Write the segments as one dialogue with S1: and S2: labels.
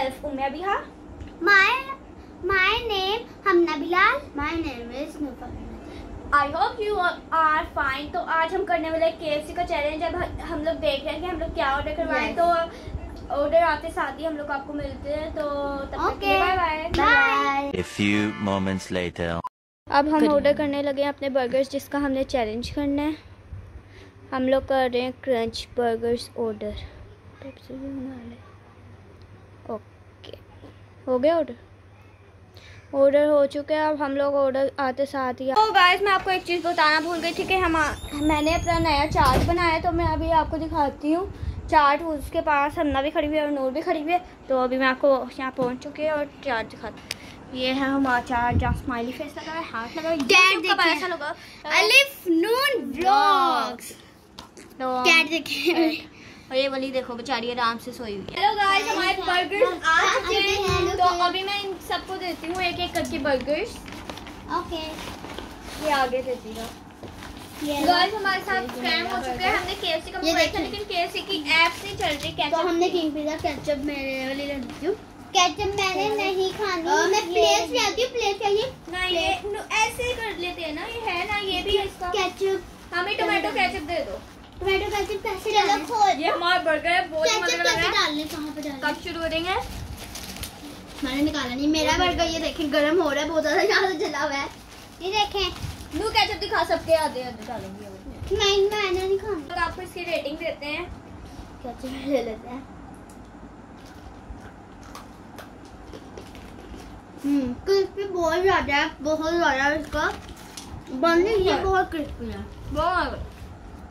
S1: myself Umya Biha.
S2: My my name Hamna Bilal. My name is Nufar.
S1: I hope you are fine तो आज हम करने वाले के एफ़ सी का चैलेंज अब हम लोग देख रहे हैं कि हम लोग क्या ऑर्डर करवाएँ
S2: Yes.
S1: तो ऑर्डर आते साथ ही हम लोग आपको मिलते हैं तो तब तक
S2: Okay.
S1: Bye bye
S3: A few moments later.
S1: अब हम ऑर्डर करने लगे हैं अपने बर्गर्स जिसका हमने चैलेंज करना है हम लोग कर रहे हैं क्रंच बर्गर्स ऑर्डर ओके। हो गया ऑर्डर ऑर्डर हो चुके हैं अब हम लोग ऑर्डर आते साथ ही। तो गाइस मैं आपको एक चीज़ बताना भूल गई थी कि हम मैंने अपना नया चार्ट बनाया तो मैं अभी आपको दिखाती हूँ। चार्ट उसके पास हमना भी खड़ी हुई है और नूर भी खड़ी हुई है। तो अभी मैं आपको यहाँ पहुँच चुकी है और चार्ट दिखाती हूँ। ये है हमारा चार्ट जहाँ स्माइली फेस लगा है हाथ लगा है।
S2: Cat
S1: YouTube का बड़ा
S2: देखिए।
S1: सा लोगो।
S2: Alif Noon Vlogs.
S1: तो और ये वाली देखो बेचारी आराम से सोई हुई है। हेलो गाइस हमारे बर्गर्स आ चुके हैं तो अभी मैं इन सबको देती हूँ एक एक करके बर्गर्स
S2: Okay.
S1: ये आगे देती हूँ। गाइस हमारे साथ स्कैम हो चुका है। हमने केएफसी का मंगाया था लेकिन केएफसी की ऐप नहीं चल रही।
S2: तो
S1: कैसे
S2: हमने किंग पिज्जा केचप मेरे वाली रख दी हूँ। केचप मैंने नहीं खानी। मैं प्लेट ले आती हूँ प्लेट चाहिए?
S1: ना ये ऐसे कर लेते हैं ना। ये है ना ये भी है इसका।
S2: केचप
S1: हमें टोमेटो केचप दे दो।
S2: टोमेटो केचप कैसे डालना खोल।
S1: ये हमारा बर्गर है बहुत मज़ा लग रहा है।
S2: डालने कहाँ पे डालने
S1: कब शुरू करेंगे?
S2: मैंने निकाला नहीं मेरा बर्गर ये देखें गरम हो रहा है बहुत ज़्यादा यहाँ से जला हुआ है। ये देखें।
S1: नो केचप दिखा सबके आधे आधे डालेंगे।
S2: नहीं मैंने नहीं खाना
S1: तो आपको इसकी रेटिंग देते हैं।
S2: केचप ले लेते हैं। हम्म क्रिस्पी बहुत ज़्यादा है बहुत ज़्यादा इसका। बनने ये बहुत। क्रिस्पी है।
S1: बहुत।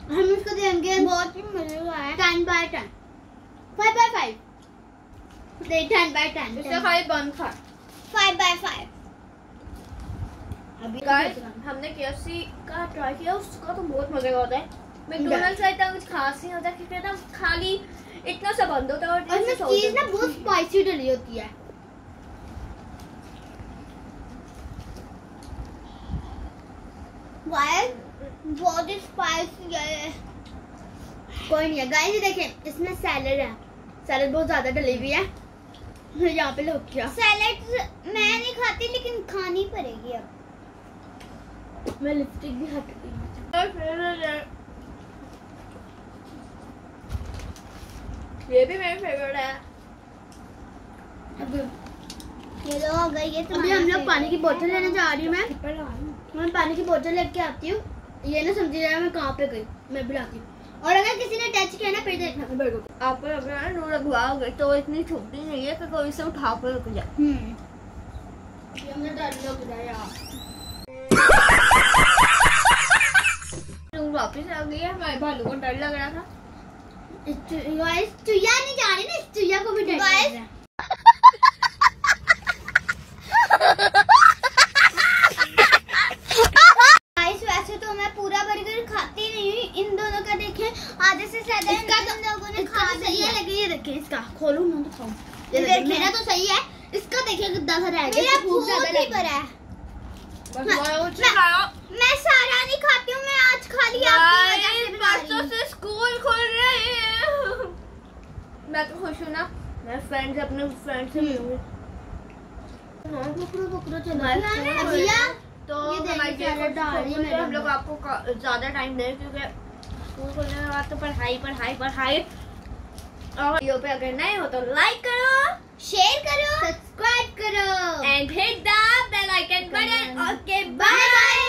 S2: हम इसको देंगे बहुत ही मज़ा है ten by ten five by five ten by ten
S1: इससे खाली बंद खा
S2: फाइव बाय फाइव अभी
S1: गाइस हमने केएफसी का ट्राई किया उसका तो बहुत मज़े का होता है। मैकडॉनल्ड्स का इतना कुछ खास नहीं होता क्योंकि ना खाली इतना सा बंद होता है और
S2: और इसमें चीज़ ना बहुत स्पाइसी डली होती है। वायर बहुत ही स्पाइसी है कोई नहीं है। गाइस ये देखें इसमें सैलड है। सैलड बहुत ज़्यादा डली हुई है। यहाँ पे लोग क्या सैलड मैं नहीं खाती लेकिन खानी पड़ेगी अब। मैं लिपस्टिक भी हट गई
S1: ये भी मेरी फेवरेट है।
S2: अब ये लो हो गई ये अभी हम लोग पानी की बोतल लेने जा रही हूँ मैं। मैं पानी की बोतल लेके आती हूँ। ये ना समझी जाए मैं कहाँ पे गई? मैं भी लाती हूँ। और अगर किसी ने टच किया ना फिर देखना बर्गर को
S1: नूर अगवा तो इतनी छोटी नहीं है कि कोई इसे उठा कर रुक जाए।
S2: हम्म। ये हमने डर लग रहा
S1: नूर वापस आ गई है हमारे भालू को डर लग रहा था।
S2: गाइस चुया नहीं जा रही ना इस चुया को भी डर लग रहा है गाइस वैसे तो मैं पूरा बर्गर खाती नहीं हूँ इन दोनों का देखें आधे से ज़्यादा
S1: इसका तो-
S2: लोगों ने खा
S1: तो
S2: दिया
S1: सही है।
S2: लगे ये देखें इसका खोलूं ना तो खाऊं।
S1: ये
S2: ये मेरा तो सही है। इसका देखिए कितना सा रह गया मेरा
S1: भूख ज़्यादा
S2: भरा है। मैं- मैं- मैं सारा नहीं खाती हूँ मैं आज खा लिया से
S1: परसों से स्कूल खुल रहे हैं। मैं तो खुश हूँ ना। मैं फ्रेंड्स अपने फ्रेंड से मिलूँगी।
S2: अभिया
S1: रहे हैं। तो हमारी
S2: सारा डाल रही
S1: हम लोग आपको ज़्यादा टाइम दें क्योंकि स्कूल खोलने के बाद तो पढ़ाई पढ़ाई पढ़ाई। और वीडियो पे अगर नए हो तो लाइक करो
S2: शेयर करो
S4: सब्सक्राइब करो।
S1: And hit the bell icon button. Okay bye bye